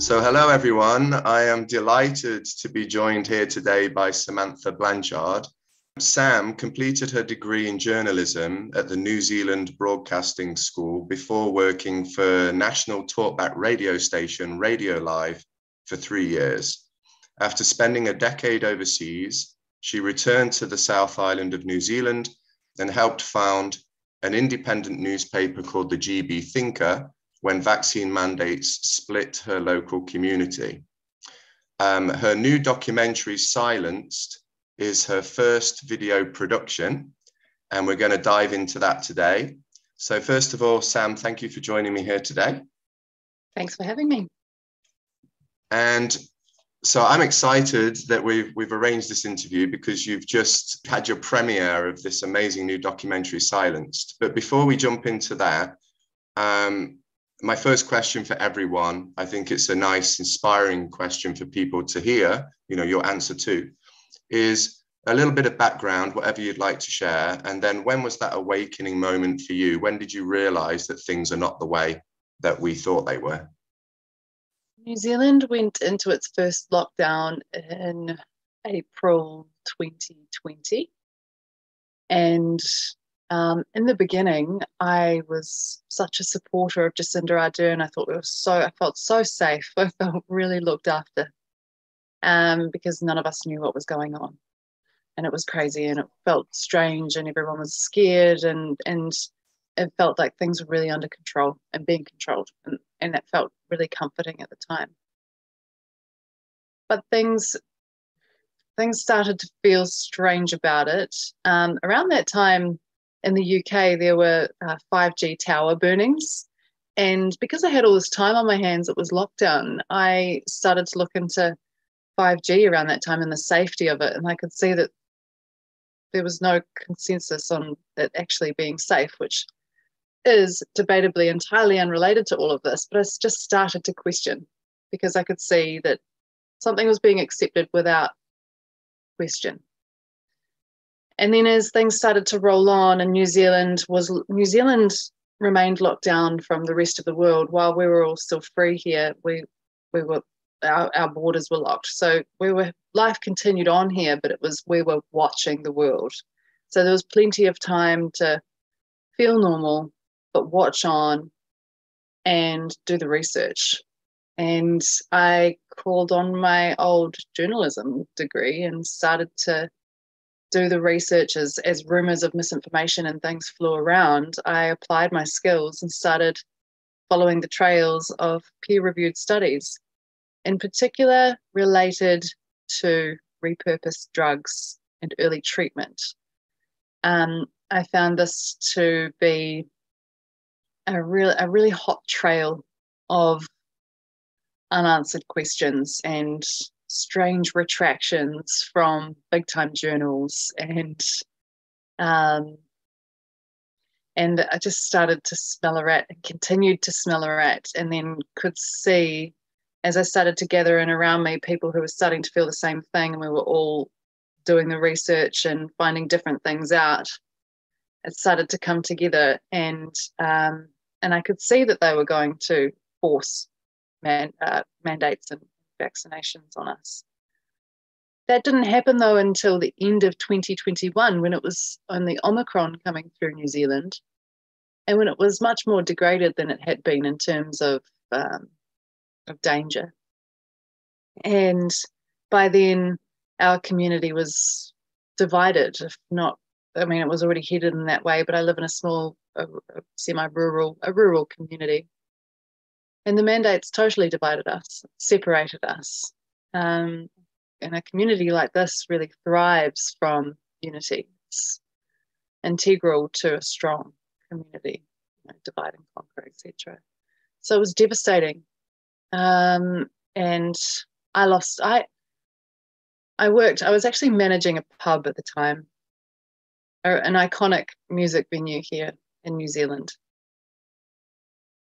So, hello everyone. I am delighted to be joined here today by Samantha Blanchard. Sam completed her degree in journalism at the New Zealand Broadcasting School before working for national talkback radio station Radio Live for three years. After spending a decade overseas, she returned to the South Island of New Zealand and helped found an independent newspaper called the GB Thinker when vaccine mandates split her local community. Um, her new documentary, Silenced, is her first video production, and we're going to dive into that today. So, first of all, Sam, thank you for joining me here today. Thanks for having me. And so I'm excited that we've we've arranged this interview because you've just had your premiere of this amazing new documentary, Silenced. But before we jump into that, um, my first question for everyone, I think it's a nice, inspiring question for people to hear, you know, your answer to, is a little bit of background, whatever you'd like to share. And then when was that awakening moment for you? When did you realize that things are not the way that we thought they were? New Zealand went into its first lockdown in April 2020. And um, in the beginning, I was such a supporter of Jacinda Ardern. I thought it was so, I felt so safe. I felt really looked after um, because none of us knew what was going on. And it was crazy and it felt strange and everyone was scared and, and it felt like things were really under control and being controlled. And, and that felt really comforting at the time. But things things started to feel strange about it. Um, around that time, in the UK, there were uh, 5G tower burnings. And because I had all this time on my hands, it was lockdown. I started to look into 5G around that time and the safety of it. And I could see that there was no consensus on it actually being safe, which is debatably entirely unrelated to all of this. But I just started to question because I could see that something was being accepted without question. And then as things started to roll on, and New Zealand was New Zealand remained locked down from the rest of the world while we were all still free here. We we were our, our borders were locked, so we were life continued on here, but it was we were watching the world. So there was plenty of time to feel normal, but watch on and do the research. And I called on my old journalism degree and started to do the research as, as rumors of misinformation and things flew around, I applied my skills and started following the trails of peer reviewed studies, in particular related to repurposed drugs and early treatment. Um, I found this to be a, real, a really hot trail of unanswered questions and strange retractions from big time journals and um, and I just started to smell a rat and continued to smell a rat and then could see as I started to gather in around me people who were starting to feel the same thing and we were all doing the research and finding different things out it started to come together and um, and I could see that they were going to force man, uh, mandates and vaccinations on us. That didn't happen though until the end of 2021 when it was only Omicron coming through New Zealand and when it was much more degraded than it had been in terms of, um, of danger. And by then, our community was divided, if not, I mean, it was already headed in that way, but I live in a small, a, a semi-rural, a rural community and the mandates totally divided us, separated us. Um, and a community like this really thrives from unity. It's integral to a strong community, you know, divide and conquer, etc. So it was devastating. Um, and I lost, I, I worked, I was actually managing a pub at the time, an iconic music venue here in New Zealand.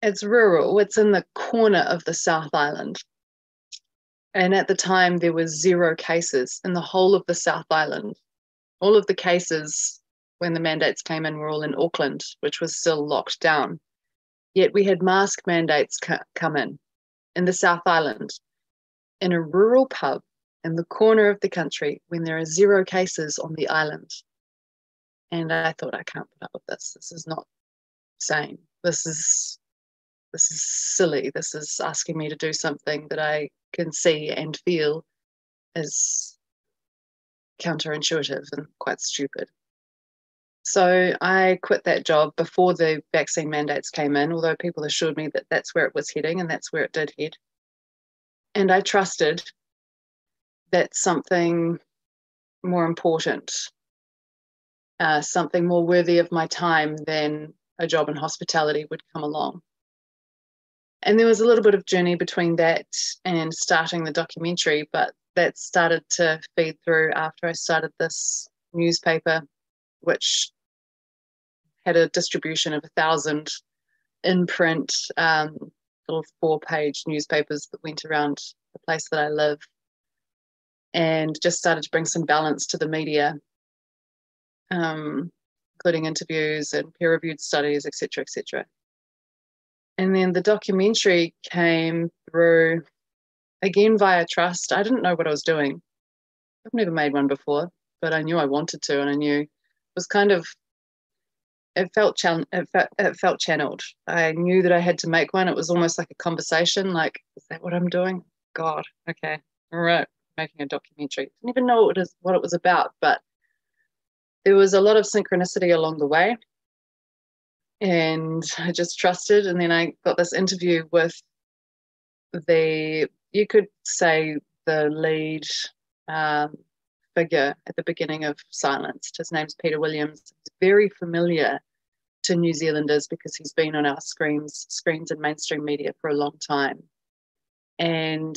It's rural. It's in the corner of the South Island. And at the time, there was zero cases in the whole of the South Island. All of the cases when the mandates came in were all in Auckland, which was still locked down. Yet we had mask mandates come in. in the South Island in a rural pub in the corner of the country when there are zero cases on the island. And I thought, I can't put up with this. This is not sane. This is this is silly. This is asking me to do something that I can see and feel is counterintuitive and quite stupid. So I quit that job before the vaccine mandates came in, although people assured me that that's where it was heading and that's where it did head. And I trusted that something more important, uh, something more worthy of my time than a job in hospitality would come along. And there was a little bit of journey between that and starting the documentary, but that started to feed through after I started this newspaper, which had a distribution of a thousand in print um, little four page newspapers that went around the place that I live and just started to bring some balance to the media, um, including interviews and peer reviewed studies, etc., etc. And then the documentary came through again via trust. I didn't know what I was doing. I've never made one before, but I knew I wanted to, and I knew it was kind of it felt chan- it, felt, it felt channeled. I knew that I had to make one. It was almost like a conversation. Like, is that what I'm doing? God, okay, all right, making a documentary. Didn't even know what it, is, what it was about, but there was a lot of synchronicity along the way, and I just trusted. And then I got this interview with the, you could say, the lead um, figure at the beginning of Silenced. His name's Peter Williams. He's very familiar to New Zealanders because he's been on our screens, screens and mainstream media for a long time. And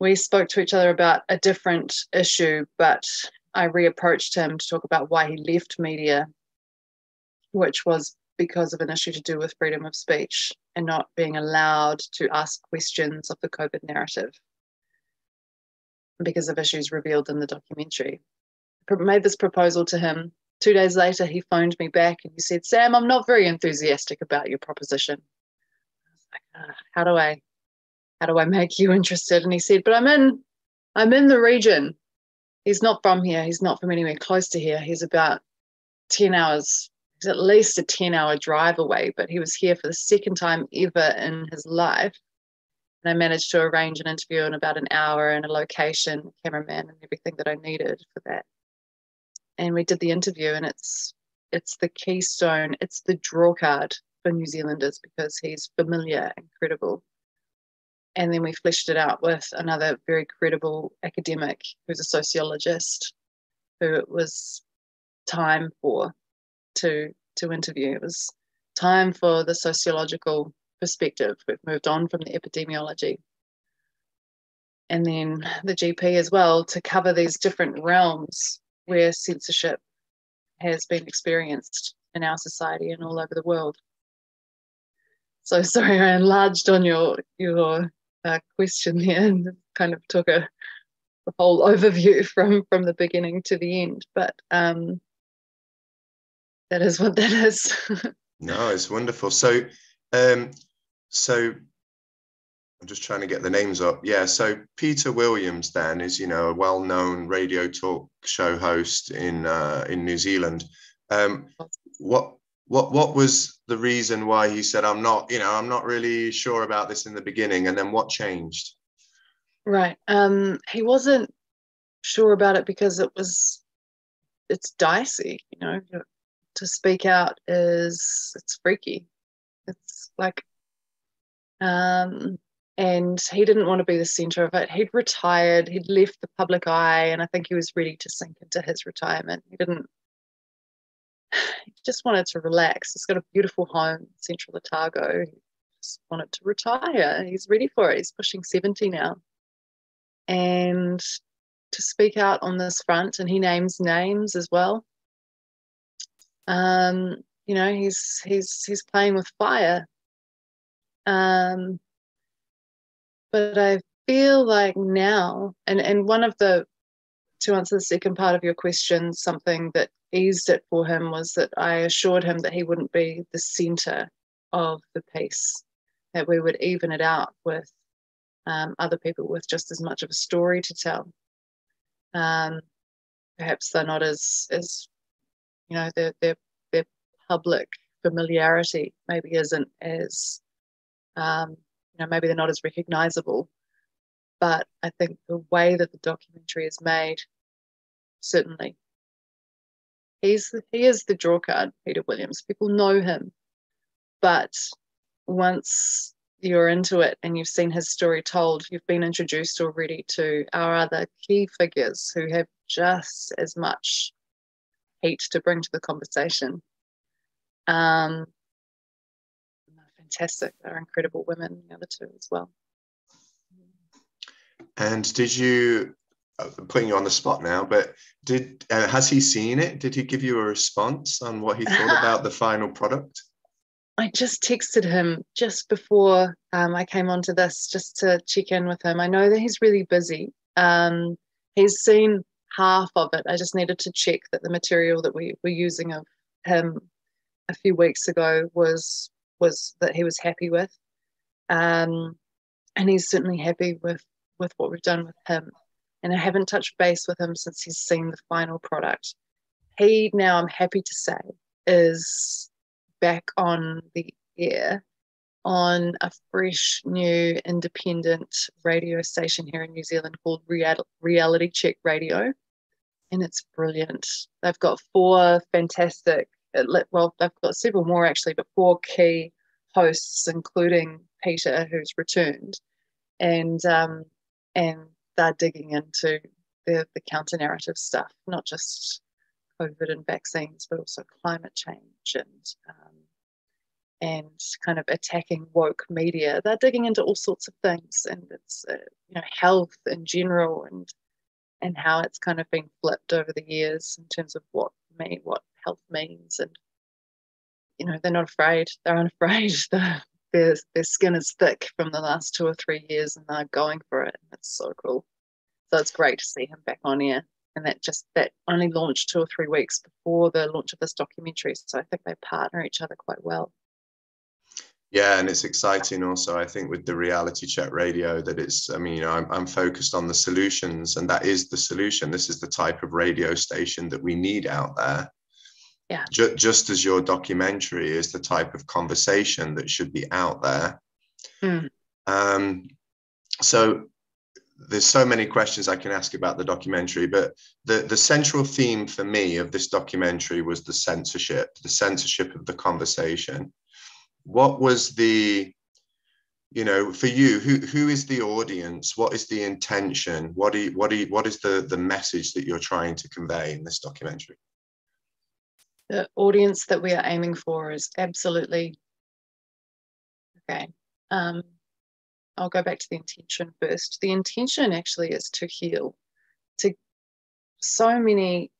we spoke to each other about a different issue, but I reapproached him to talk about why he left media, which was because of an issue to do with freedom of speech and not being allowed to ask questions of the COVID narrative because of issues revealed in the documentary. I made this proposal to him. Two days later, he phoned me back and he said, Sam, I'm not very enthusiastic about your proposition. I was like, uh, how do I how do I make you interested? And he said, but I'm in I'm in the region. He's not from here. He's not from anywhere close to here. He's about 10 hours, at least a 10 hour drive away, but he was here for the second time ever in his life and I managed to arrange an interview in about an hour and a location, cameraman, and everything that I needed for that. And we did the interview, and it's it's the keystone, it's the draw card for New Zealanders because he's familiar and credible. And then we fleshed it out with another very credible academic who's a sociologist, who it was time for to to interview. It was time for the sociological perspective. We've moved on from the epidemiology. And then the GP as well to cover these different realms where censorship has been experienced in our society and all over the world. So sorry, I enlarged on your your uh, question here and kind of took a, a, whole overview from from the beginning to the end. But um, that is what that is. no, it's wonderful. So um, so I'm just trying to get the names up. Yeah, so Peter Williams then is you know a well-known radio talk show host in uh, in New Zealand. Um, what what what was the reason why he said I'm not you know I'm not really sure about this in the beginning, and then what changed? Right, um, he wasn't sure about it because it was it's dicey, you know. To speak out is it's freaky. It's like um, and he didn't want to be the center of it. He'd retired, he'd left the public eye, and I think he was ready to sink into his retirement. He didn't, he just wanted to relax. He's got a beautiful home, Central Otago. He just wanted to retire. He's ready for it. He's pushing 70 now. And to speak out on this front, and he names names as well. Um, you know, he's he's he's playing with fire um, but I feel like now, and, and one of the, to answer the second part of your question, something that eased it for him was that I assured him that he wouldn't be the center of the piece, that we would even it out with um, other people with just as much of a story to tell. Um, perhaps they're not as as you know their their their public familiarity maybe isn't as um, you know maybe they're not as recognizable. But i think the way that the documentary is made certainly. He's he is the draw card peter williams. People know him. But once you're into it and you've seen his story told you've been introduced already to our other key figures who have just as much heat to bring to the conversation. Um, fantastic. They're incredible women, the other two as well. And did you, uh, putting you on the spot now, but did uh, has he seen it? Did he give you a response on what he thought about the final product? I just texted him just before um, I came onto this, just to check in with him. I know that he's really busy. Um, he's seen half of it. I just needed to check that the material that we were using of him a few weeks ago was was that he was happy with, um, and he's certainly happy with with what we've done with him. And I haven't touched base with him since he's seen the final product. He now, I'm happy to say, is back on the air on a fresh new independent radio station here in New Zealand called Real- Reality Check Radio and it's brilliant. They've got four fantastic, uh, well, they've got several more actually, but four key hosts, including Peter, who's returned, and um, and they're digging into the, the counter narrative stuff, not just COVID and vaccines, but also climate change and um, and kind of attacking woke media. They're digging into all sorts of things, and it's uh, you know health in general and and how it's kind of been flipped over the years in terms of what me what health means and you know they're not afraid. They're unafraid. Their, their skin is thick from the last two or three years and they're going for it and it's so cool. So it's great to see him back on air and that just that only launched two or three weeks before the launch of this documentary so i think they partner each other quite well yeah, and it's exciting also, I think, with the reality check radio that it's, I mean, you know, I'm, I'm focused on the solutions, and that is the solution. This is the type of radio station that we need out there. Yeah. Just, just as your documentary is the type of conversation that should be out there. Mm. Um, so there's so many questions I can ask about the documentary, but the, the central theme for me of this documentary was the censorship, the censorship of the conversation what was the you know for you who who is the audience? What is the intention? What do you, what do you, what is the the message that you're trying to convey in this documentary? The audience that we are aiming for is absolutely okay um i'll go back to the intention first. The intention actually is to heal to so many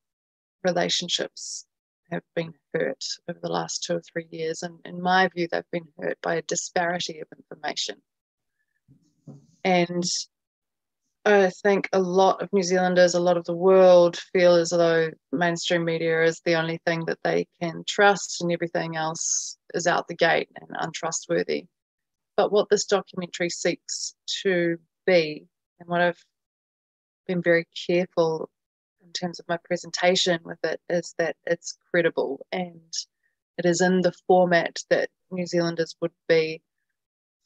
relationships have been hurt over the last two or three years. And in my view, they've been hurt by a disparity of information. And I think a lot of New Zealanders, a lot of the world feel as though mainstream media is the only thing that they can trust and everything else is out the gate and untrustworthy. But what this documentary seeks to be, and what I've been very careful in terms of my presentation with it is that it's credible and it is in the format that New Zealanders would be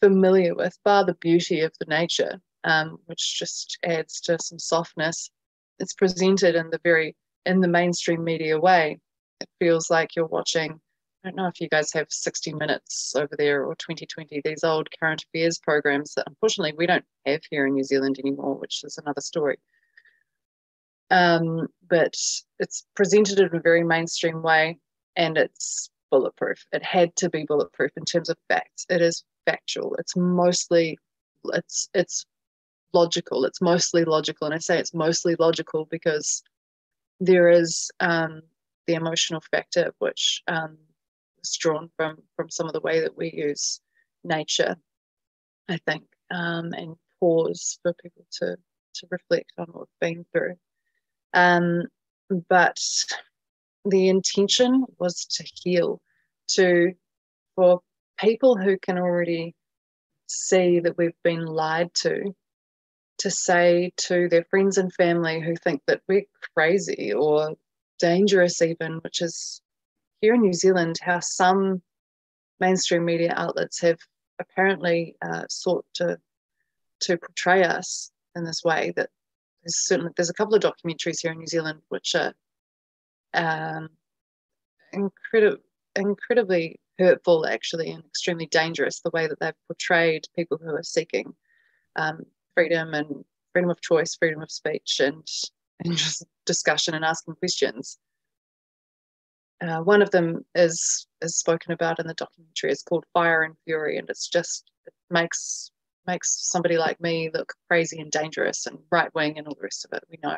familiar with, bar the beauty of the nature, um, which just adds to some softness. It's presented in the very in the mainstream media way. It feels like you're watching. I don't know if you guys have 60 Minutes over there or 2020, these old current affairs programs that unfortunately we don't have here in New Zealand anymore, which is another story. Um, but it's presented in a very mainstream way and it's bulletproof. It had to be bulletproof in terms of facts. It is factual. It's mostly it's it's logical. It's mostly logical. And I say it's mostly logical because there is um, the emotional factor which um, is drawn from from some of the way that we use nature, I think, um, and pause for people to to reflect on what we've been through. Um, but the intention was to heal, to for people who can already see that we've been lied to, to say to their friends and family who think that we're crazy or dangerous, even, which is here in New Zealand, how some mainstream media outlets have apparently uh, sought to to portray us in this way. That there's certainly there's a couple of documentaries here in New Zealand which are um, incredible, incredibly hurtful, actually, and extremely dangerous. The way that they've portrayed people who are seeking um, freedom and freedom of choice, freedom of speech, and and just discussion and asking questions. Uh, one of them is is spoken about in the documentary. It's called Fire and Fury, and it's just it makes makes somebody like me look crazy and dangerous and right wing and all the rest of it. We know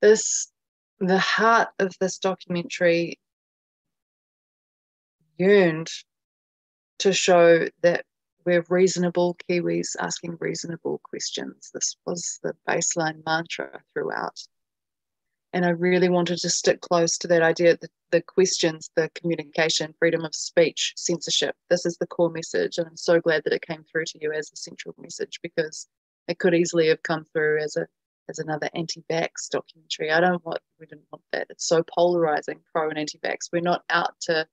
this. The heart of this documentary yearned to show that we're reasonable Kiwis asking reasonable questions. This was the baseline mantra throughout. And I really wanted to stick close to that idea that the questions, the communication, freedom of speech, censorship, this is the core message. And I'm so glad that it came through to you as a central message because it could easily have come through as a as another anti-vax documentary. I don't want we didn't want that. It's so polarizing, pro and anti-vax. We're not out to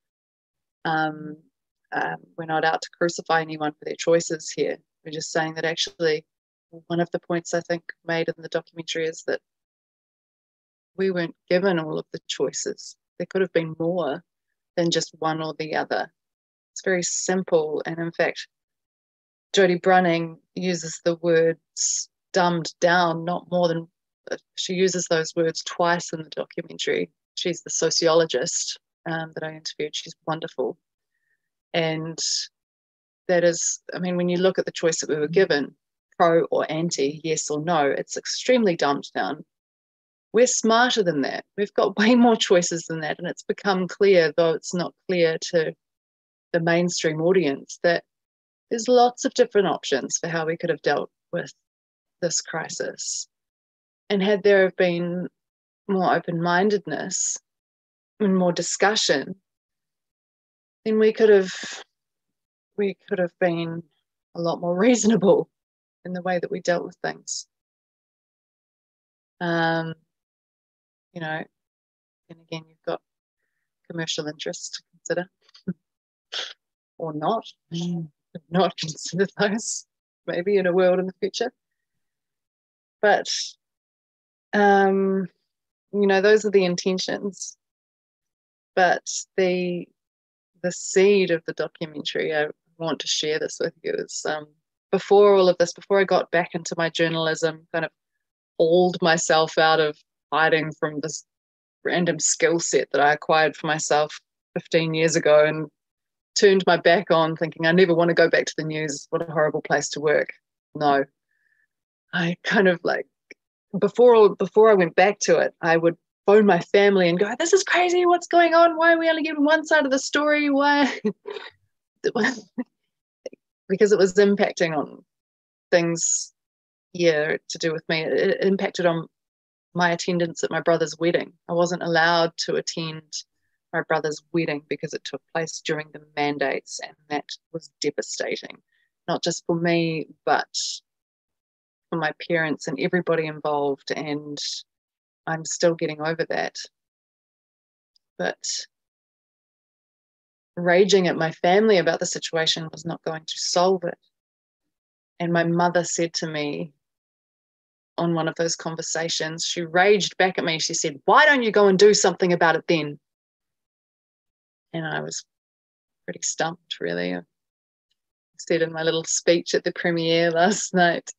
um, um, we're not out to crucify anyone for their choices here. We're just saying that actually one of the points I think made in the documentary is that we weren't given all of the choices. There could have been more than just one or the other. It's very simple. And in fact, Jodie Bruning uses the words dumbed down not more than she uses those words twice in the documentary. She's the sociologist um, that I interviewed. She's wonderful. And that is, I mean, when you look at the choice that we were given, pro or anti, yes or no, it's extremely dumbed down we're smarter than that. We've got way more choices than that. And it's become clear, though it's not clear to the mainstream audience, that there's lots of different options for how we could have dealt with this crisis. And had there have been more open mindedness and more discussion, then we could have we could have been a lot more reasonable in the way that we dealt with things. Um, you know, and again, you've got commercial interests to consider or not, mm. not consider those maybe in a world in the future. But, um, you know, those are the intentions. But the the seed of the documentary, I want to share this with you, is um, before all of this, before I got back into my journalism, kind of hauled myself out of hiding from this random skill set that I acquired for myself 15 years ago and turned my back on thinking I never want to go back to the news. What a horrible place to work. No. I kind of like before before I went back to it, I would phone my family and go, This is crazy, what's going on? Why are we only getting one side of the story? Why because it was impacting on things yeah to do with me. It impacted on my attendance at my brother's wedding. I wasn't allowed to attend my brother's wedding because it took place during the mandates, and that was devastating, not just for me, but for my parents and everybody involved. And I'm still getting over that. But raging at my family about the situation was not going to solve it. And my mother said to me, on one of those conversations. She raged back at me. She said, Why don't you go and do something about it then? And I was pretty stumped, really. I said in my little speech at the premiere last night,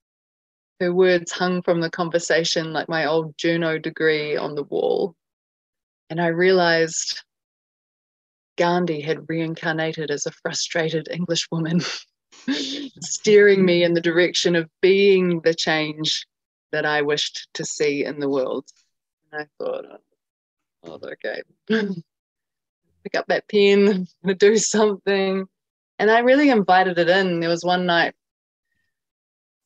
her words hung from the conversation like my old journo degree on the wall. And I realized Gandhi had reincarnated as a frustrated English woman, steering me in the direction of being the change that I wished to see in the world. And I thought, oh, okay, pick up that pen, do something. And I really invited it in. There was one night,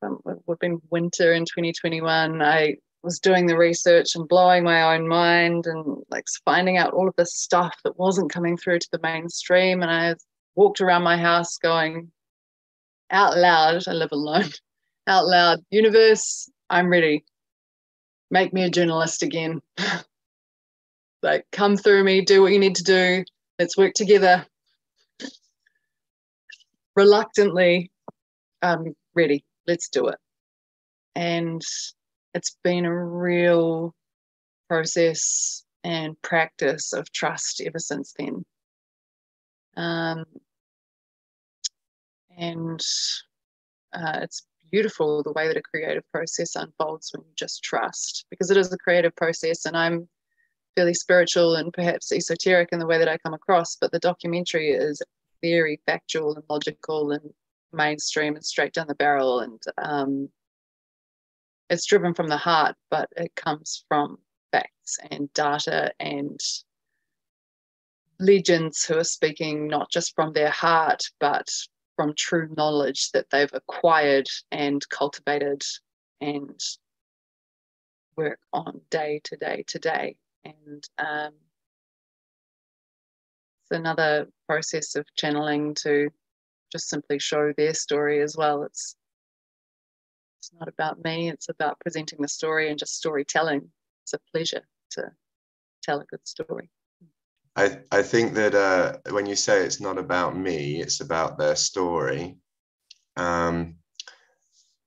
um, it would have been winter in 2021. I was doing the research and blowing my own mind and like finding out all of this stuff that wasn't coming through to the mainstream. And I walked around my house going, out loud, I live alone, out loud, universe, I'm ready. Make me a journalist again. like, come through me, do what you need to do. Let's work together. Reluctantly, I'm ready. Let's do it. And it's been a real process and practice of trust ever since then. Um, and uh, it's beautiful the way that a creative process unfolds when you just trust, because it is a creative process, and I'm fairly spiritual and perhaps esoteric in the way that I come across, but the documentary is very factual and logical and mainstream and straight down the barrel, and um, it's driven from the heart, but it comes from facts and data and legends who are speaking not just from their heart, but from true knowledge that they've acquired and cultivated and work on day to day to day. And um, it's another process of channeling to just simply show their story as well. It's it's not about me, it's about presenting the story and just storytelling. It's a pleasure to tell a good story. I, I think that uh, when you say it's not about me, it's about their story. Um,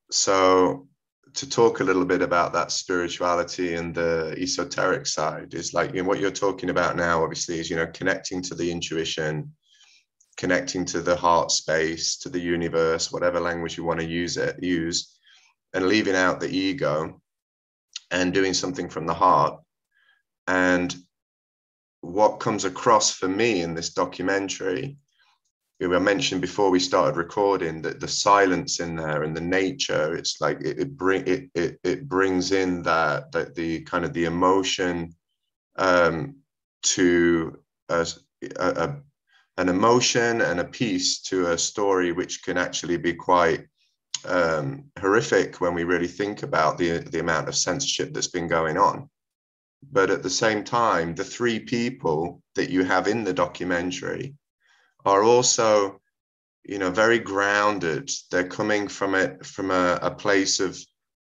so to talk a little bit about that spirituality and the esoteric side is like you know, what you're talking about now obviously is you know connecting to the intuition connecting to the heart space to the universe whatever language you want to use it use and leaving out the ego and doing something from the heart and what comes across for me in this documentary were mentioned before we started recording that the silence in there and the nature it's like it, it bring it, it it brings in that that the kind of the emotion um to a, a, an emotion and a piece to a story which can actually be quite um, horrific when we really think about the the amount of censorship that's been going on but at the same time, the three people that you have in the documentary are also, you know, very grounded. They're coming from it from a, a place of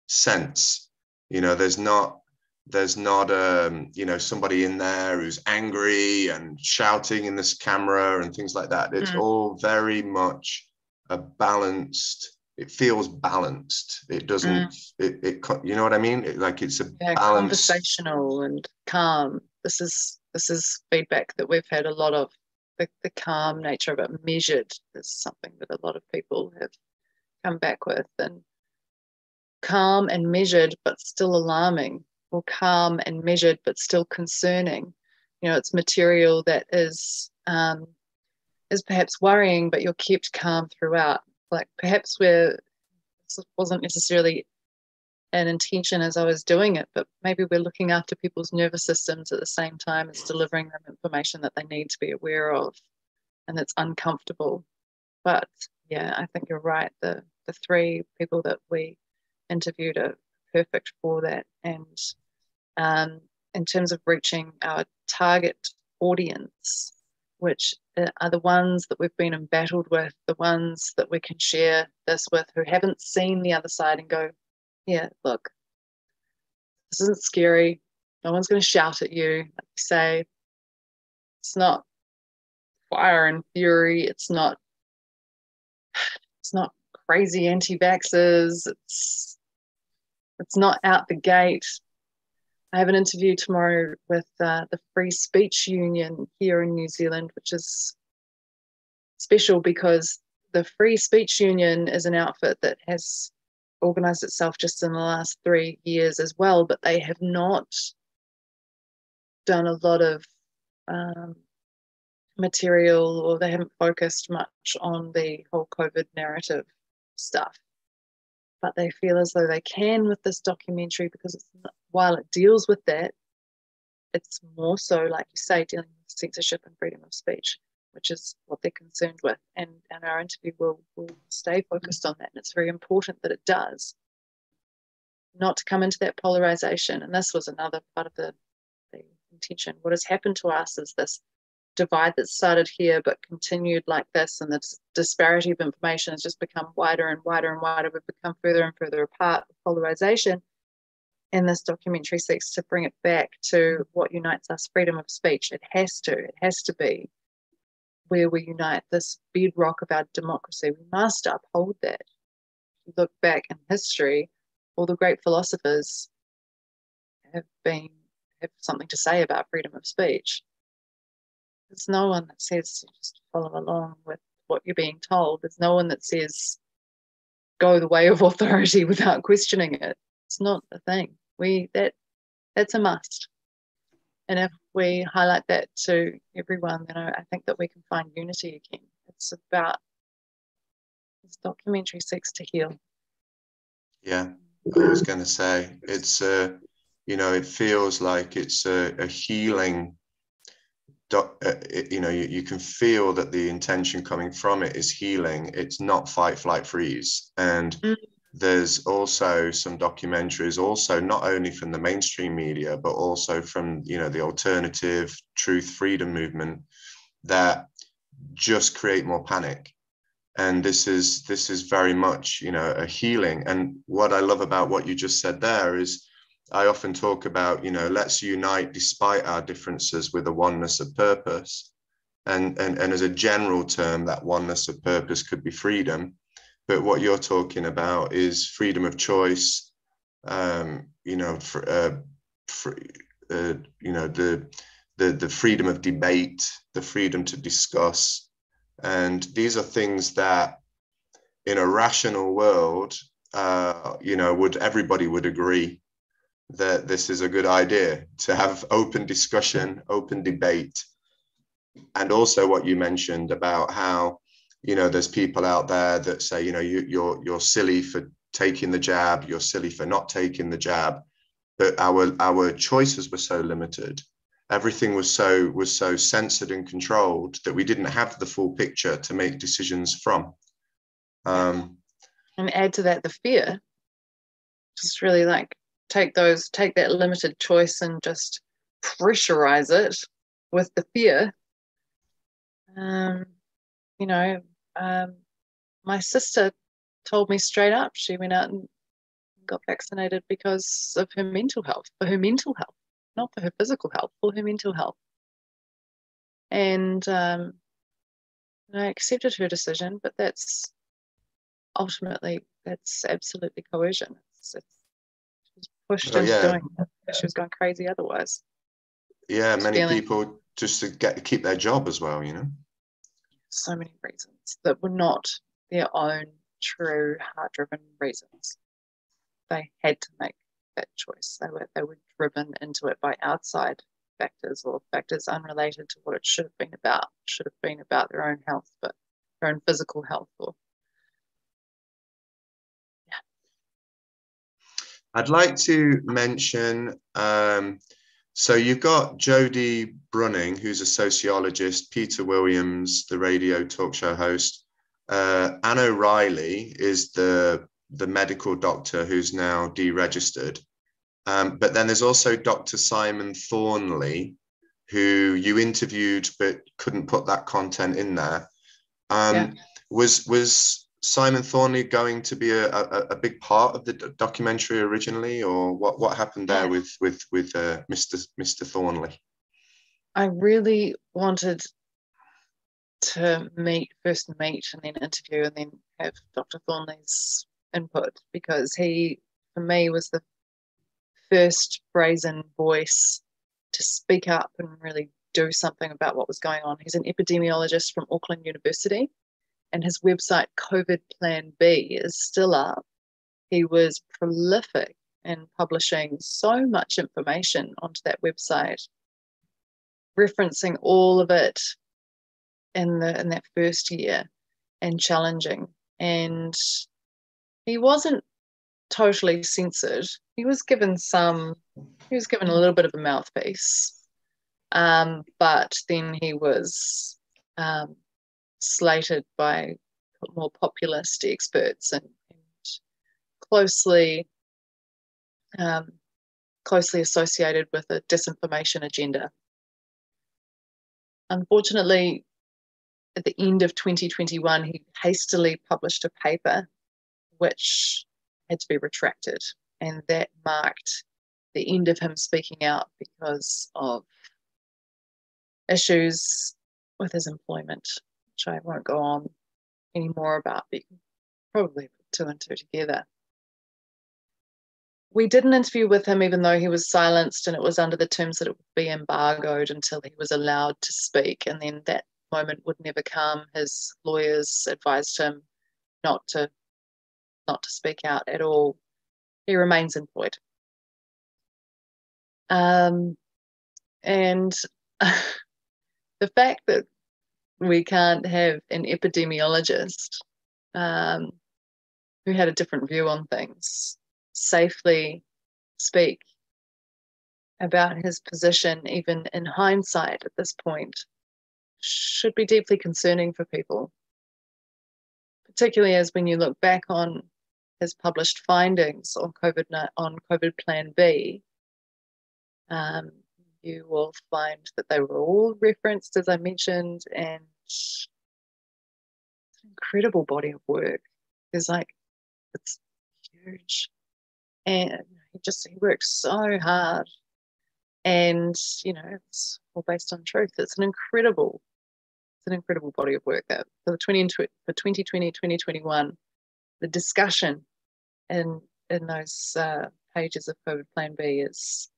sense. You know, there's not there's not um, you know somebody in there who's angry and shouting in this camera and things like that. It's mm. all very much a balanced it feels balanced. It doesn't. Mm. It, it you know what I mean? It, like it's a yeah, balanced... conversational and calm. This is this is feedback that we've had a lot of. The, the calm nature of it, measured, is something that a lot of people have come back with, and calm and measured, but still alarming, or calm and measured, but still concerning. You know, it's material that is um, is perhaps worrying, but you're kept calm throughout like perhaps we're this wasn't necessarily an intention as I was doing it, but maybe we're looking after people's nervous systems at the same time as delivering them information that they need to be aware of, and it's uncomfortable. But yeah, I think you're right. The the three people that we interviewed are perfect for that, and um, in terms of reaching our target audience, which are the ones that we've been embattled with, the ones that we can share this with who haven't seen the other side and go, yeah, look, this isn't scary. No one's going to shout at you. Like you say, it's not fire and fury. It's not. It's not crazy anti-vaxxers. It's it's not out the gate. I have an interview tomorrow with uh, the Free Speech Union here in New Zealand, which is special because the Free Speech Union is an outfit that has organized itself just in the last three years as well, but they have not done a lot of um, material or they haven't focused much on the whole COVID narrative stuff. But they feel as though they can with this documentary because it's while it deals with that, it's more so, like you say, dealing with censorship and freedom of speech, which is what they're concerned with. And, and our interview will, will stay focused on that. And it's very important that it does. Not to come into that polarization. And this was another part of the, the intention. What has happened to us is this divide that started here but continued like this, and the disparity of information has just become wider and wider and wider. We've become further and further apart, polarization. And this documentary seeks to bring it back to what unites us freedom of speech. It has to, it has to be where we unite this bedrock of our democracy. We must uphold that. Look back in history, all the great philosophers have been have something to say about freedom of speech. There's no one that says just follow along with what you're being told. There's no one that says go the way of authority without questioning it. It's not a thing. We that that's a must. And if we highlight that to everyone, then I, I think that we can find unity again. It's about this documentary seeks to heal. Yeah, I was going to say it's uh, you know it feels like it's a, a healing. Uh, you know, you, you can feel that the intention coming from it is healing. It's not fight, flight, freeze, and mm. there's also some documentaries also not only from the mainstream media but also from you know the alternative truth freedom movement that just create more panic. And this is this is very much you know a healing. And what i love about what you just said there is i often talk about you know let's unite despite our differences with a oneness of purpose. And and, and as a general term that oneness of purpose could be freedom. But what you're talking about is freedom of choice um, you know for, uh, for uh, you know the, the the freedom of debate the freedom to discuss. And these are things that in a rational world uh, you know would everybody would agree that this is a good idea to have open discussion open debate. And also what you mentioned about how you know there's people out there that say you know you, you're you're silly for taking the jab you're silly for not taking the jab but our our choices were so limited. Everything was so was so censored and controlled that we didn't have the full picture to make decisions from. Um, and add to that the fear. Just really like take those take that limited choice and just pressurize it with the fear um, you know um, my sister told me straight up she went out and got vaccinated because of her mental health, for her mental health, not for her physical health, for her mental health. And um, I accepted her decision, but that's ultimately that's absolutely coercion. It's, it's, pushed oh, into yeah. doing it. She was going crazy otherwise. Yeah, many feeling, people just to get keep their job as well, you know so many reasons that were not their own true heart driven reasons. They had to make that choice. They were they were driven into it by outside factors or factors unrelated to what it should have been about. It should have been about their own health, but their own physical health or I'd like to mention um, so you've got Jodie Bruning, who's a sociologist, Peter Williams, the radio talk show host. Uh, Anne O'Reilly is the, the medical doctor who's now deregistered. Um, but then there's also Dr. Simon Thornley, who you interviewed but couldn't put that content in there. Um, yeah. Was was Simon Thornley going to be a, a, a, big part of the documentary originally, or what, what happened there with with with uh, Mr. Mr. Thornley? I really wanted to meet first meet and then interview and then have Dr. Thornley's input because he, for me, was the first brazen voice to speak up and really do something about what was going on. He's an epidemiologist from Auckland University and his website COVID Plan B is still up. He was prolific in publishing so much information onto that website, referencing all of it in the in that first year and challenging. And he wasn't totally censored. He was given some, he was given a little bit of a mouthpiece. Um, but then he was um, slated by more populist experts and, and closely um, closely associated with a disinformation agenda. unfortunately, at the end of 2021, he hastily published a paper which had to be retracted. And that marked the end of him speaking out because of issues with his employment, which I won't go on any more about, but you can probably put two and two together. We did an interview with him, even though he was silenced, and it was under the terms that it would be embargoed until he was allowed to speak. And then that moment would never come. His lawyers advised him not to not to speak out at all. He remains employed. Um, and the fact that we can't have an epidemiologist um, who had a different view on things safely speak about his position, even in hindsight at this point, should be deeply concerning for people, particularly as when you look back on his published findings on COVID on COVID Plan B, um, you will find that they were all referenced, as I mentioned, and it's an incredible body of work. It's like it's huge, and he just he works so hard, and you know it's all based on truth. It's an incredible, it's an incredible body of work. That for the 20 for 2020 2021, the discussion in in those uh, pages of COVID Plan B is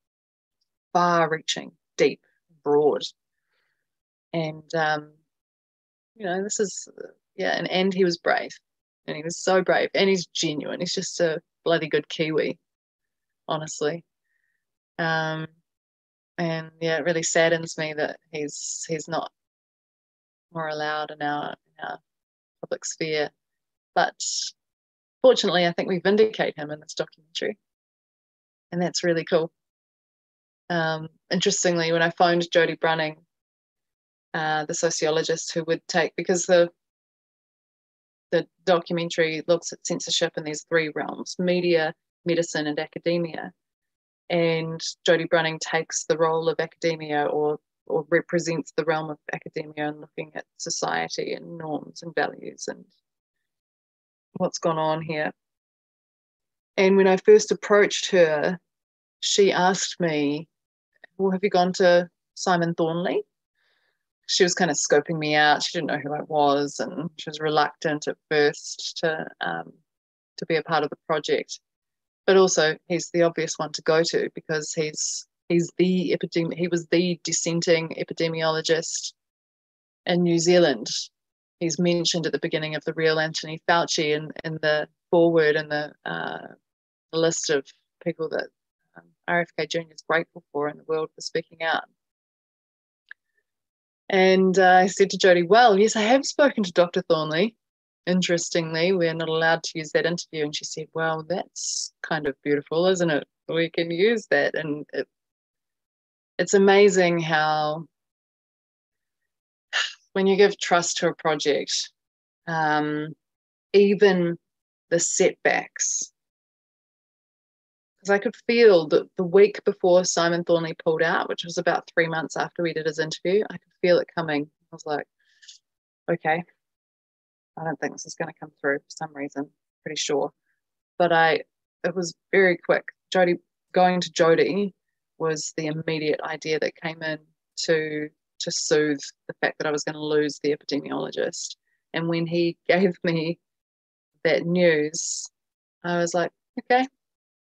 far reaching, deep, broad. And, um, you know, this is, yeah, and, and he was brave. And he was so brave. And he's genuine. He's just a bloody good Kiwi, honestly. Um, and yeah, it really saddens me that he's he's not more allowed in our, in our public sphere. But fortunately, I think we vindicate him in this documentary. And that's really cool. Um, interestingly, when I phoned Jodie Bruning, uh, the sociologist who would take because the the documentary looks at censorship in these three realms: media, medicine, and academia. And Jodie Bruning takes the role of academia or or represents the realm of academia and looking at society and norms and values and what's gone on here. And when I first approached her, she asked me well, have you gone to Simon Thornley? She was kind of scoping me out. She didn't know who I was, and she was reluctant at first to um, to be a part of the project. But also, he's the obvious one to go to because he's he's the epidemi- he was the dissenting epidemiologist in New Zealand. He's mentioned at the beginning of the real Anthony Fauci in, in the foreword and the uh, list of people that RFK Jr. is grateful for in the world for speaking out. And uh, I said to Jodie, Well, yes, I have spoken to Dr. Thornley. Interestingly, we're not allowed to use that interview. And she said, Well, that's kind of beautiful, isn't it? We can use that. And it, it's amazing how, when you give trust to a project, um, even the setbacks because I could feel that the week before Simon Thornley pulled out, which was about three months after we did his interview, I could feel it coming. I was like, okay, I don't think this is going to come through for some reason, pretty sure. But I, it was very quick. Jodie, going to Jodie was the immediate idea that came in to to soothe the fact that I was going to lose the epidemiologist. And when he gave me that news, I was like, okay,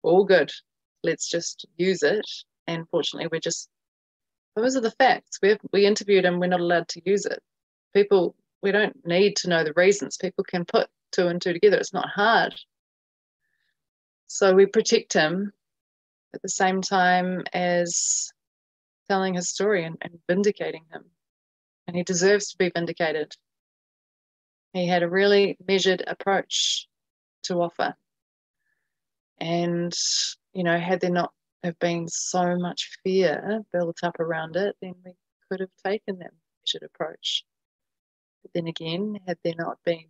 all good. Let's just use it. And fortunately, we're just, those are the facts. we we interviewed him, we're not allowed to use it. People, we don't need to know the reasons. People can put two and two together. It's not hard. So we protect him at the same time as telling his story and, and vindicating him. And he deserves to be vindicated. He had a really measured approach to offer. And, you know, had there not have been so much fear built up around it, then we could have taken that measured approach. But then again, had there not been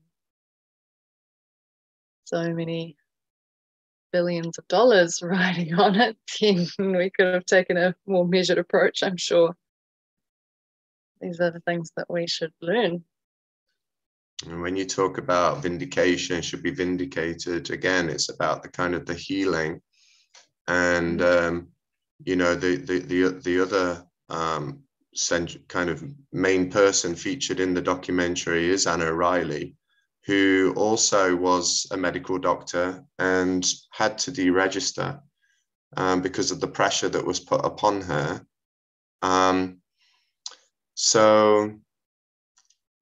so many billions of dollars riding on it, then we could have taken a more measured approach, I'm sure. these are the things that we should learn. And when you talk about vindication, should be vindicated, again, it's about the kind of the healing. And, mm-hmm. um, you know, the, the, the, the other um, kind of main person featured in the documentary is Anna O'Reilly, who also was a medical doctor and had to deregister um, because of the pressure that was put upon her. Um, so,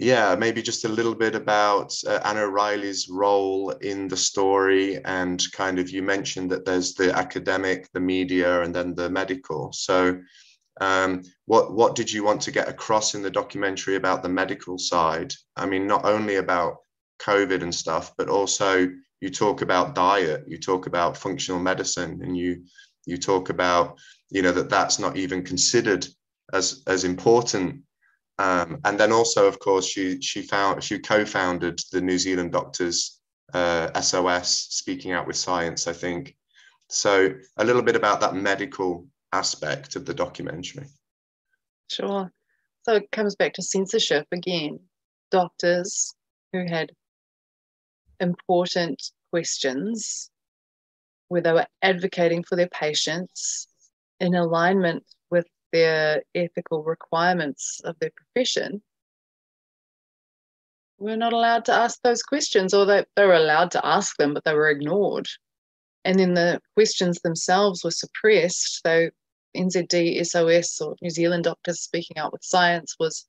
yeah, maybe just a little bit about uh, Anna O'Reilly's role in the story, and kind of you mentioned that there's the academic, the media, and then the medical. So, um, what what did you want to get across in the documentary about the medical side? I mean, not only about COVID and stuff, but also you talk about diet, you talk about functional medicine, and you you talk about you know that that's not even considered as as important. Um, and then also, of course, she she found she co-founded the New Zealand Doctors uh, SOS, Speaking Out with Science, I think. So a little bit about that medical aspect of the documentary. Sure. So it comes back to censorship again. Doctors who had important questions where they were advocating for their patients in alignment their ethical requirements of their profession were not allowed to ask those questions or they, they were allowed to ask them but they were ignored. And then the questions themselves were suppressed so nzd sos or new zealand doctors speaking out with science was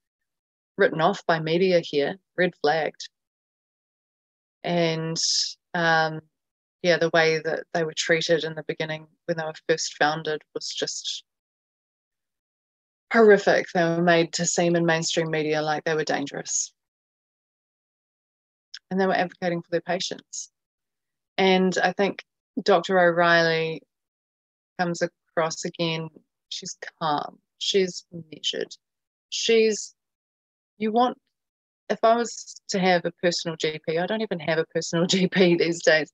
written off by media here red flagged. And um, yeah, the way that they were treated in the beginning when they were first founded was just horrific. They were made to seem in mainstream media like they were dangerous. And they were advocating for their patients. And I think Dr. O'Reilly comes across again, she's calm, she's measured. She's, you want if I was to have a personal GP, I don't even have a personal GP these days,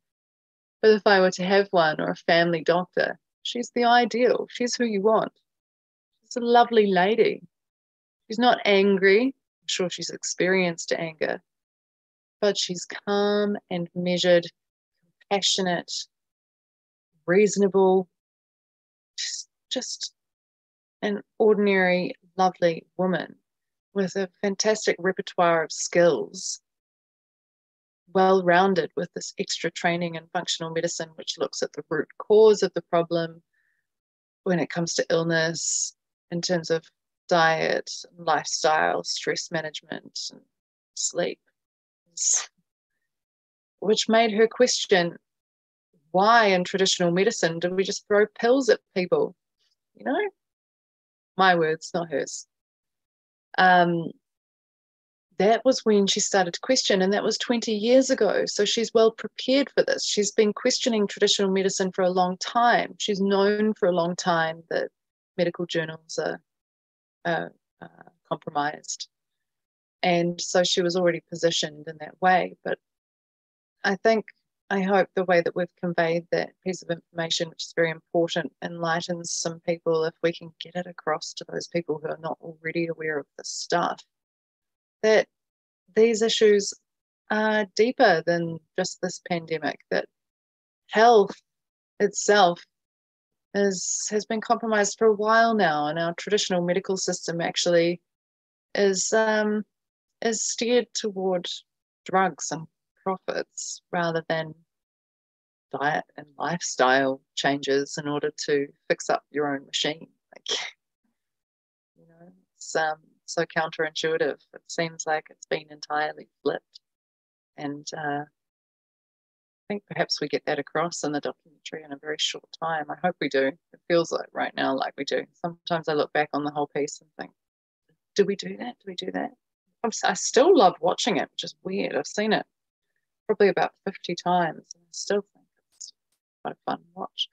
but if I were to have one or a family doctor, she's the ideal. She's who you want. She's a lovely lady. She's not angry. I'm sure she's experienced anger, but she's calm and measured, compassionate, reasonable, just, just an ordinary, lovely woman with a fantastic repertoire of skills, well rounded with this extra training in functional medicine, which looks at the root cause of the problem when it comes to illness in terms of diet, lifestyle, stress management, and sleep, which made her question why in traditional medicine do we just throw pills at people? You know, my words, not hers um, that was when she started to question, and that was 20 years ago. So she's well prepared for this. She's been questioning traditional medicine for a long time. She's known for a long time that medical journals are, are uh, compromised. And so she was already positioned in that way. But I think I hope the way that we've conveyed that piece of information, which is very important, enlightens some people if we can get it across to those people who are not already aware of this stuff. That these issues are deeper than just this pandemic, that health itself is, has been compromised for a while now, and our traditional medical system actually is, um, is steered toward drugs and profits rather than diet and lifestyle changes in order to fix up your own machine. Like, you know, it's um, so counterintuitive. It seems like it's been entirely flipped. And uh, think perhaps we get that across in the documentary in a very short time. I hope we do. It feels like right now like we do. Sometimes I look back on the whole piece and think, do we do that? Do we do that? I'm, I still love watching it, which is weird. I've seen it probably about 50 times and I still think it's quite a fun watch.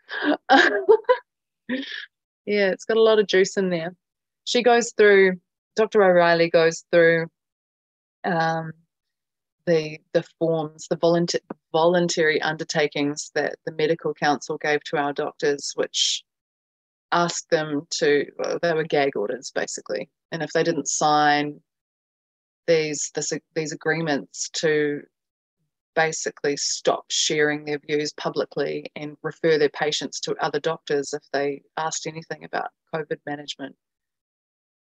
yeah, it's got a lot of juice in there. She goes through, Dr. O'Reilly goes through um, the the forms, the volunteer, voluntary undertakings that the medical council gave to our doctors, which asked them to well, they were gag orders basically and if they didn't sign these this, these agreements to basically stop sharing their views publicly and refer their patients to other doctors if they asked anything about COVID management.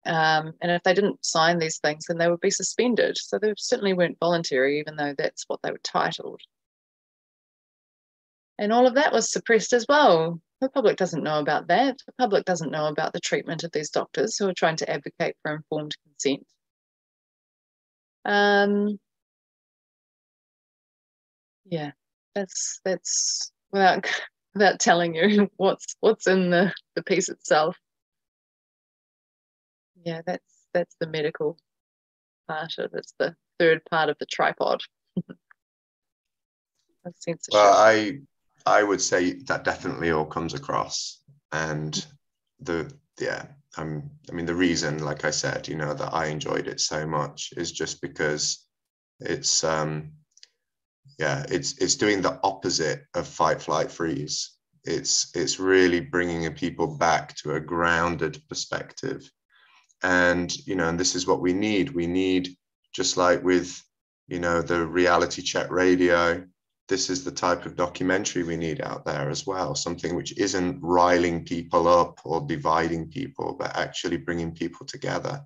Um, and if they didn't sign these things, then they would be suspended. So they certainly weren't voluntary, even though that's what they were titled. And all of that was suppressed as well. The public doesn't know about that. The public doesn't know about the treatment of these doctors who are trying to advocate for informed consent. Um, yeah, that's that's without without telling you what's what's in the the piece itself. Yeah, that's that's the medical part of it's the third part of the tripod. well, I I would say that definitely all comes across, and the yeah, um, I mean the reason, like I said, you know, that I enjoyed it so much is just because it's um yeah, it's it's doing the opposite of fight, flight, freeze. It's it's really bringing people back to a grounded perspective, and you know, and this is what we need. We need just like with you know the reality check radio. This is the type of documentary we need out there as well. Something which isn't riling people up or dividing people, but actually bringing people together.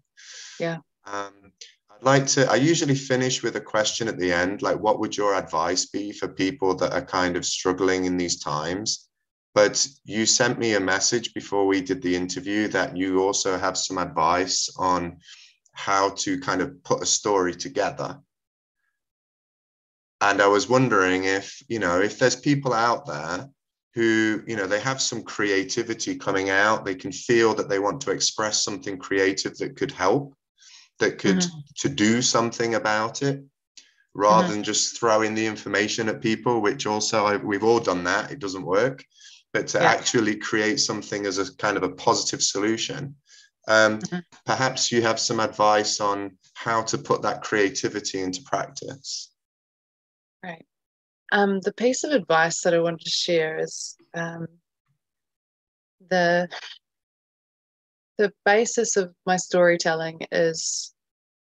Yeah. Um, I'd like to, I usually finish with a question at the end, like what would your advice be for people that are kind of struggling in these times? But you sent me a message before we did the interview that you also have some advice on how to kind of put a story together. And I was wondering if, you know, if there's people out there who, you know, they have some creativity coming out, they can feel that they want to express something creative that could help that could mm-hmm. to do something about it rather mm-hmm. than just throwing the information at people which also I, we've all done that it doesn't work but to yeah. actually create something as a kind of a positive solution um, mm-hmm. perhaps you have some advice on how to put that creativity into practice right um, the piece of advice that i wanted to share is um, the the basis of my storytelling is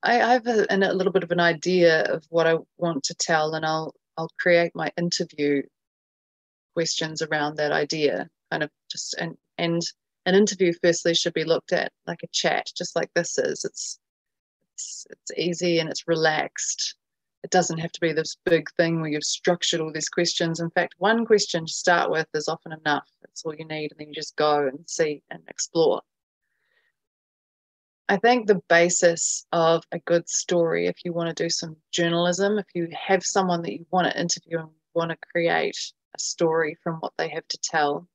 I, I have a, a, little bit of an idea of what I want to tell, and I'll I'll create my interview questions around that idea. Kind of just and and an interview firstly should be looked at like a chat, just like this is. It's it's it's easy and it's relaxed. It doesn't have to be this big thing where you've structured all these questions. In fact, one question to start with is often enough. That's all you need, and then you just go and see and explore. I think the basis of a good story, if you want to do some journalism, if you have someone that you want to interview and want to create a story from what they have to tell,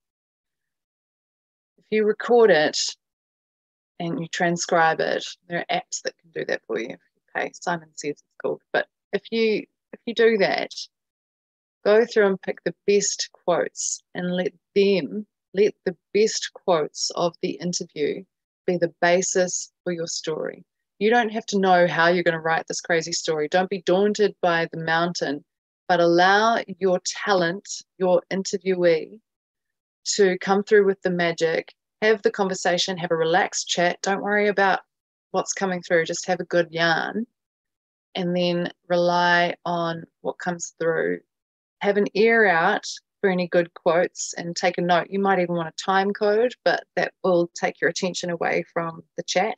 if you record it and you transcribe it, there are apps that can do that for you. Okay, Simon says it's called. But if you if you do that, go through and pick the best quotes and let them let the best quotes of the interview be the basis for your story. You don't have to know how you're going to write this crazy story. Don't be daunted by the mountain, but allow your talent, your interviewee, to come through with the magic, have the conversation, have a relaxed chat. Don't worry about what's coming through, just have a good yarn, and then rely on what comes through. Have an ear out for any good quotes and take a note. You might even want a time code, but that will take your attention away from the chat.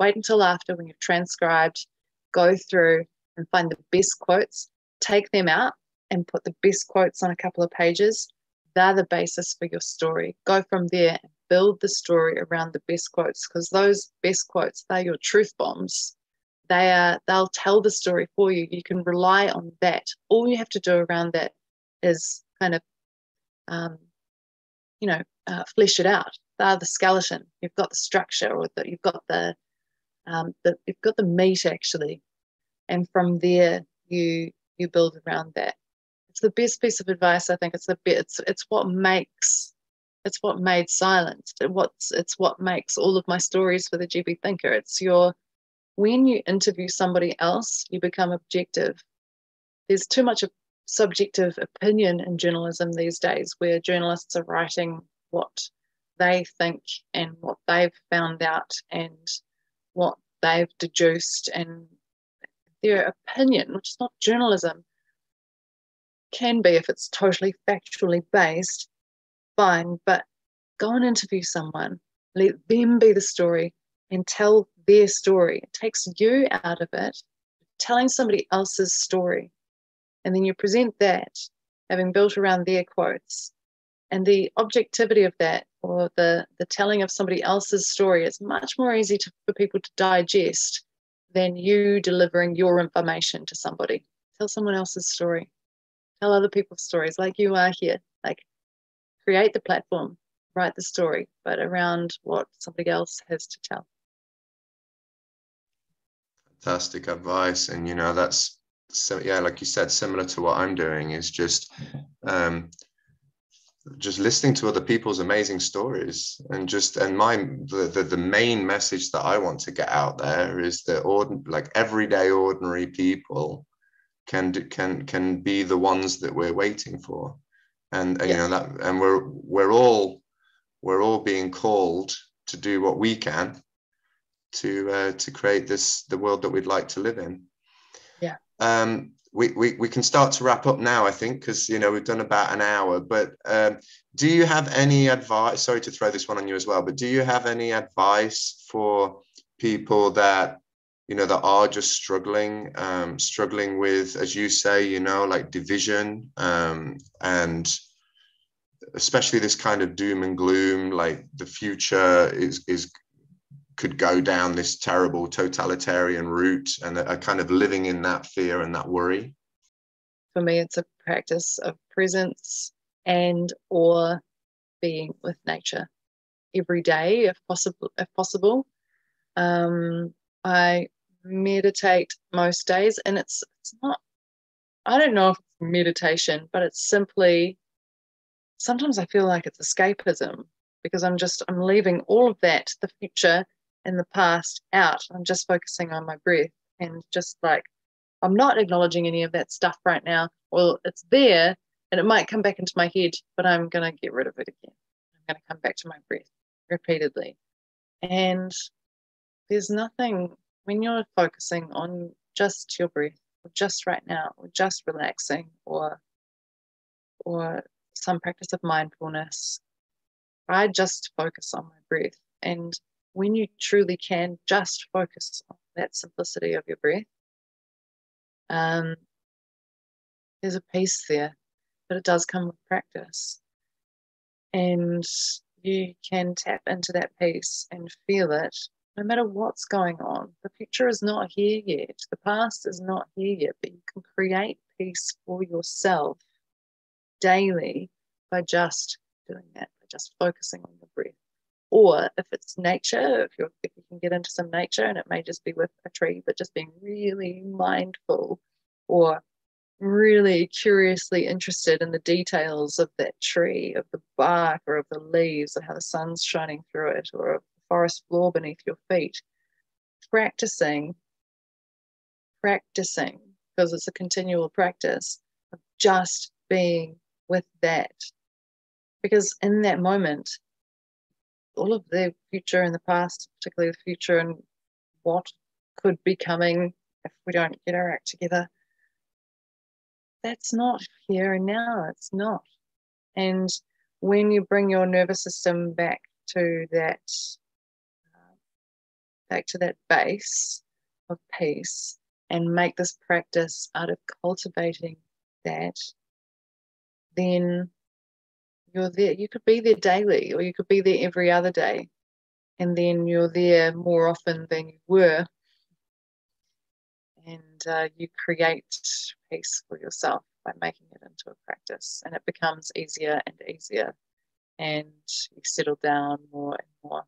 Wait until after when you've transcribed, go through and find the best quotes, take them out and put the best quotes on a couple of pages. They're the basis for your story. Go from there and build the story around the best quotes because those best quotes, they're your truth bombs. They are they'll tell the story for you. You can rely on that. All you have to do around that is kind of um, you know, uh, flesh it out. They're the skeleton. You've got the structure, or the, you've got the, um, the you've got the meat actually, and from there you you build around that. It's the best piece of advice I think. It's the it's it's what makes it's what made silence. What's it's what makes all of my stories for the GB Thinker. It's your when you interview somebody else, you become objective. There's too much of subjective opinion in journalism these days, where journalists are writing what they think and what they've found out and what they've deduced and their opinion, which is not journalism, can be if it's totally factually based, fine, but go and interview someone, let them be the story and tell their story. It takes you out of it, telling somebody else's story. And then you present that, having built around their quotes. And the objectivity of that, or the, the telling of somebody else's story, is much more easy to, for people to digest than you delivering your information to somebody. Tell someone else's story. Tell other people's stories like you are here. Like create the platform, write the story, but around what somebody else has to tell. Fantastic advice. And, you know, that's so, yeah, like you said, similar to what I'm doing is just, um, just listening to other people's amazing stories and just and my the, the, the main message that i want to get out there is that ordin, like everyday ordinary people can can can be the ones that we're waiting for. And, and yes. you know that and we're we're all we're all being called to do what we can to uh, to create this the world that we'd like to live in. Yeah. Um we, we, can start to wrap up now, I think, because you know we've done about an hour. But um, do you have any advice? Sorry to throw this one on you as well, but do you have any advice for people that you know that are just struggling, um, struggling with, as you say, you know, like division um, and especially this kind of doom and gloom, like the future is is could go down this terrible totalitarian route and are kind of living in that fear and that worry? For me, it's a practice of presence and or being with nature every day, if possible. If possible, um, I meditate most days, and it's it's not. I don't know if meditation, but it's simply. Sometimes I feel like it's escapism because I'm just I'm leaving all of that, the future, in the past out. I'm just focusing on my breath and just like I'm not acknowledging any of that stuff right now. Well, it's there and it might come back into my head, but I'm going to get rid of it again. I'm going to come back to my breath repeatedly. And there's nothing when you're focusing on just your breath, or just right now, or just relaxing, or or some practice of mindfulness. I just focus on my breath and when you truly can just focus on that simplicity of your breath, um, there's a peace there, but it does come with practice. And you can tap into that peace and feel it no matter what's going on. The future is not here yet, the past is not here yet, but you can create peace for yourself daily by just doing that, by just focusing on the breath. Or if it's nature, if, you if you can get into some nature, and it may just be with a tree, but just being really mindful or really curiously interested in the details of that tree, of the bark or of the leaves, or how the sun's shining through it, or of the forest floor beneath your feet. Practicing, practicing, because it's a continual practice of just being with that. Because in that moment, all of the future and the past, particularly the future and what could be coming if we don't get our act together. That's not here and now. It's not. And when you bring your nervous system back to that, uh, back to that base of peace, and make this practice out of cultivating that, then you're there. You could be there daily or you could be there every other day. And then you're there more often than you were. And uh, you create peace for yourself by making it into a practice. And it becomes easier and easier. And you settle down more and more.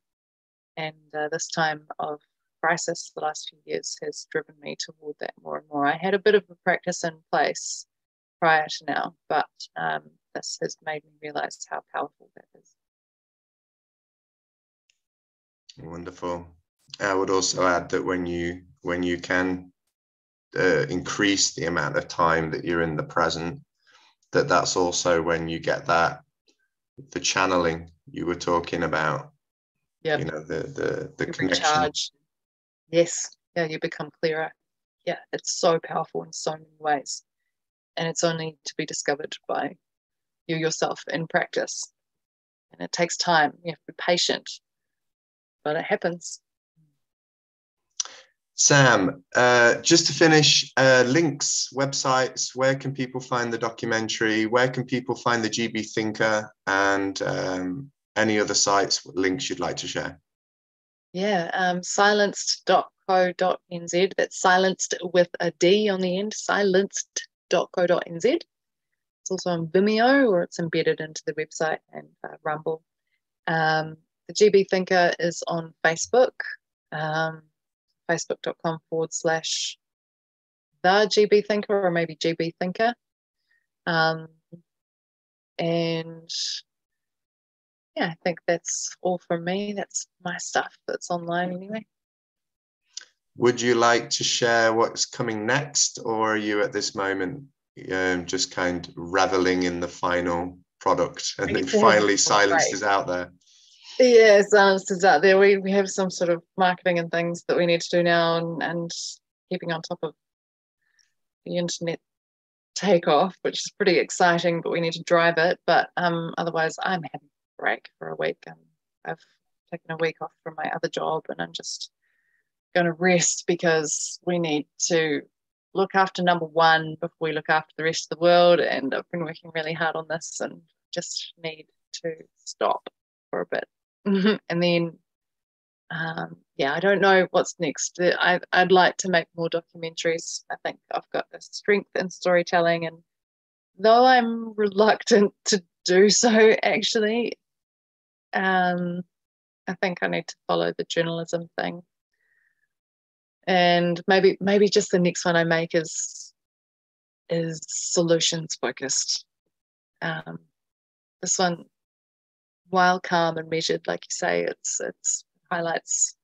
And uh, this time of crisis the last few years has driven me toward that more and more. I had a bit of a practice in place prior to now but um, this has made me realize how powerful that is. Wonderful. I would also add that when you when you can uh, increase the amount of time that you're in the present, that that's also when you get that the channeling you were talking about. Yeah. You know, the the the You connection. recharge. Yes. Yeah, you become clearer. Yeah, it's so powerful in so many ways. And it's only to be discovered by you yourself in practice. And it takes time. You have to be patient. But it happens. Sam, uh, just to finish, uh, links, websites, where can people find the documentary? Where can people find the GB Thinker and um, any other sites, links you'd like to share? Yeah, um, silenced.co.nz. That's silenced with a D on the end, silenced.co.nz. Also on Vimeo or it's embedded into the website and uh, Rumble. Um, the GB Thinker is on Facebook, um, facebook.com forward slash the GB Thinker or maybe GB Thinker. Um, and yeah, I think that's all from me. That's my stuff that's online anyway. Would you like to share what's coming next, or are you at this moment um, just kind of reveling in the final product and then finally silence right. is out there? Yeah, silence is out there. We we have some sort of marketing and things that we need to do now, and and keeping on top of the internet takeoff, which is pretty exciting. But we need to drive it. But um, otherwise, I'm having a break for a week. and I've taken a week off from my other job, and I'm just going to rest because we need to look after number one before we look after the rest of the world. And I've been working really hard on this, and just need to stop for a bit. and then um, yeah, I don't know what's next. Uh, I, I'd like to make more documentaries. I think I've got the strength in storytelling, and though I'm reluctant to do so, actually, um, I think I need to follow the journalism thing. And maybe, maybe just the next one I make is is solutions focused. Um, this one while calm and measured, like you say, it's it's highlights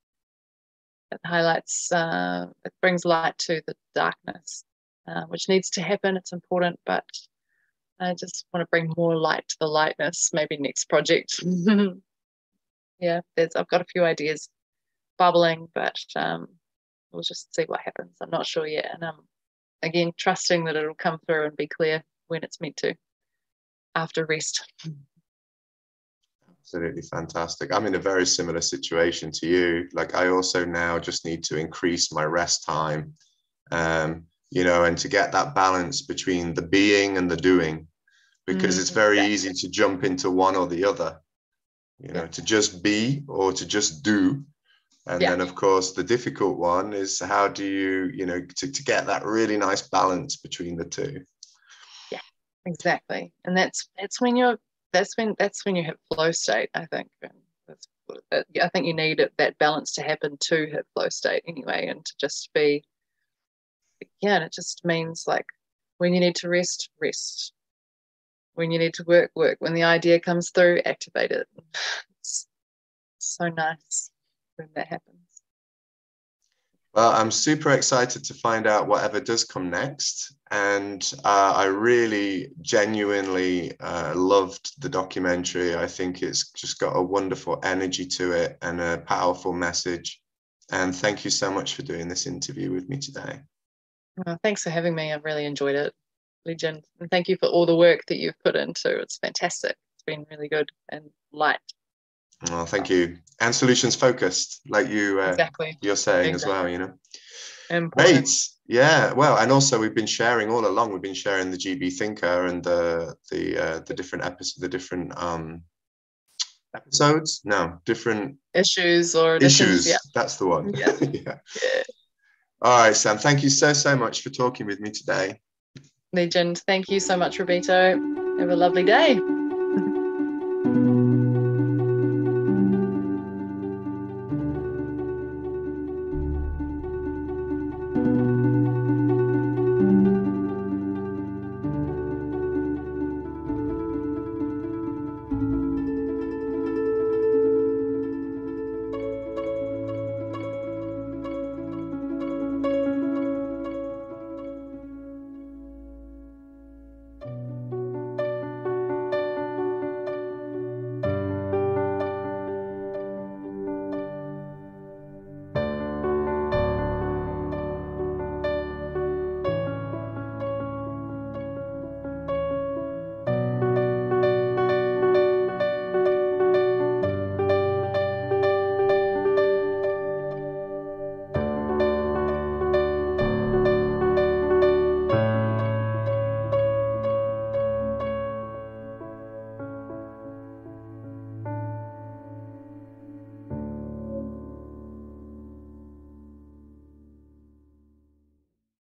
it highlights uh, it brings light to the darkness, uh, which needs to happen. It's important, but I just want to bring more light to the lightness. Maybe next project. yeah, there's I've got a few ideas bubbling, but um, we'll just see what happens. I'm not sure yet, and um, again, trusting that it'll come through and be clear when it's meant to after rest. Absolutely fantastic. I'm in a very similar situation to you. Like I also now just need to increase my rest time, um, you know, and to get that balance between the being and the doing, because Mm, it's very exactly. easy to jump into one or the other, you know, Yeah. to just be or to just do. And Yeah. then of course the difficult one is how do you, you know, to, to get that really nice balance between the two. yeah exactly. And that's that's when you're that's when that's when you hit flow state i think. That's, uh, i think you need it, that balance to happen to hit flow state anyway and to just be yeah it just means like when you need to rest rest. When you need to work work. When the idea comes through activate it. It's so nice when that happens Well, I'm super excited to find out whatever does come next. And uh, I really genuinely uh, loved the documentary. I think it's just got a wonderful energy to it and a powerful message. And thank you so much for doing this interview with me today. Uh, thanks for having me i've really enjoyed it legend and thank you for all the work that you've put into it's fantastic it's been really good and light Well, thank you. And solutions focused, like you uh, exactly you're saying as well. You know. important Great. Yeah. Well, and also we've been sharing all along. We've been sharing the GB Thinker and the the uh, the different episodes, the different um episodes. No, different issues or issues. Yeah. That's the one. Yeah. yeah. yeah. All right, Sam. Thank you so so much for talking with me today. Legend. Thank you so much, Robito. Have a lovely day.